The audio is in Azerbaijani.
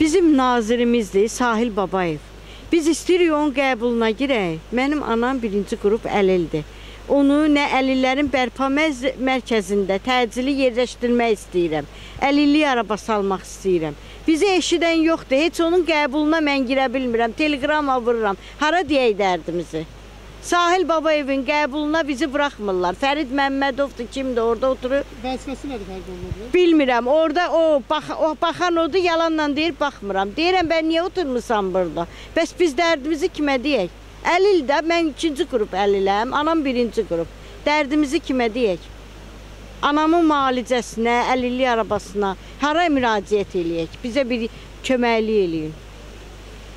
Bizim nazirimizdir Sahil Babayev. Biz istəyirik onun qəbuluna girək. Mənim anam birinci qrup əlildir. Onu nə əlillərin bərpa mərkəzində təcili yerləşdirmək istəyirəm. Əlillik arabası almaq istəyirəm. Bizi eşidən yoxdur. Heç onun qəbuluna mən girə bilmirəm. Teleqrama vururam. Hara deyək dərdimizi? Sahil Babayevin qəbuluna bizi buraxmırlar. Fərid Məmmədovdur kimdir orada oturur. Vəzifəsi nədir fərq olmadı? Bilmirəm. Orada o bax o baxan odur, yalanla deyir baxmıram. Deyirəm mən niyə oturmusan burada? Bəs biz dərdimizi kimə deyək? Əlil də mən ikinci qrup əliləm, anam birinci qrup. Dərdimizi kimə deyək? Anamın müalicəsinə, əlillik arabasına hara müraciət eləyək? Bizə bir köməklik eləyin.